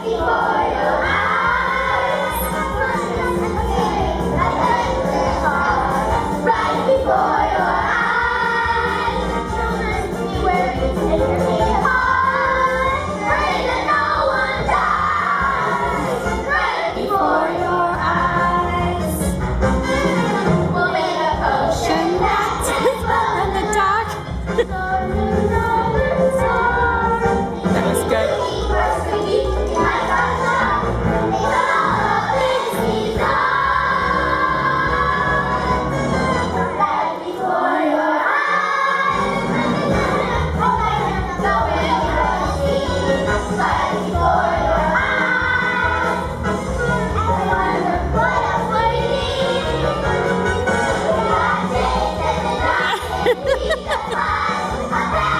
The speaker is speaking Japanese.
Happy Boy 残念!